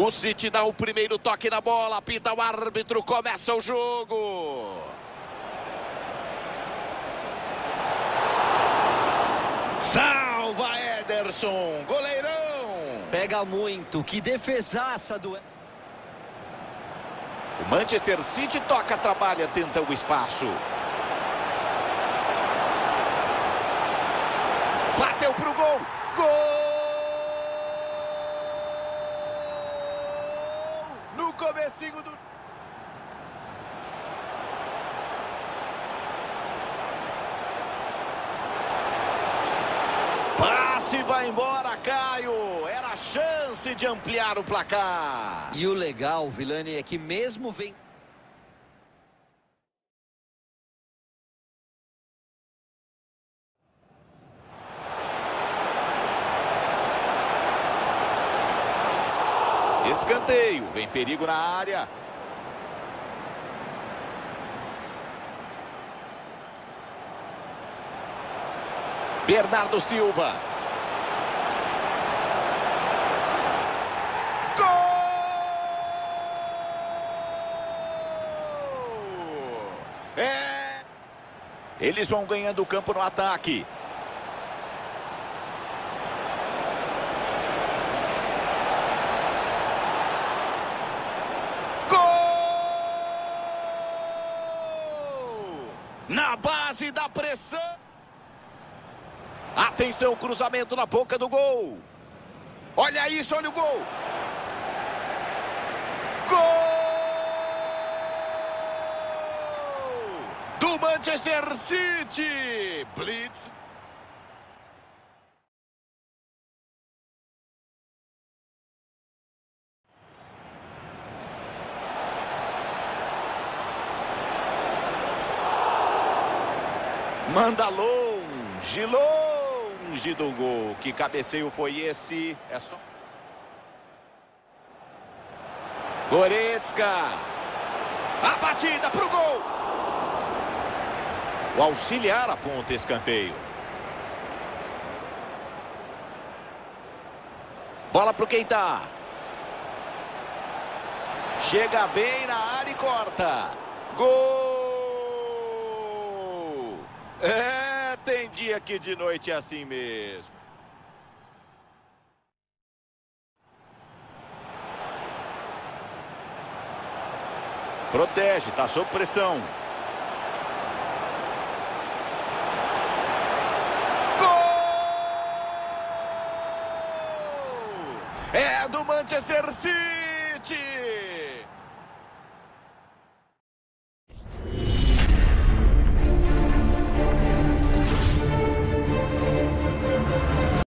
O City dá o primeiro toque na bola, pinta o árbitro, começa o jogo. Salva Ederson, goleirão. Pega muito, que defesaça do... O Manchester City toca, trabalha, tenta o espaço. Bateu pro gol. No comecinho do... Passe vai embora, Caio. Era a chance de ampliar o placar. E o legal, Vilani, é que mesmo vem... Escanteio, vem perigo na área. Bernardo Silva. Gol! É. Eles vão ganhando o campo no ataque. Gol! Na base da pressão. Atenção, cruzamento na boca do gol. Olha isso, olha o gol. Gol! Do Manchester City. Blitz. Manda longe, longe do gol. Que cabeceio foi esse? É só... Goretzka. A batida pro gol. O auxiliar aponta escanteio. Bola pro Keita. Chega bem na área e corta. Gol! É, dia que de noite é assim mesmo. Protege, tá sob pressão. Gol! É do Manchester City!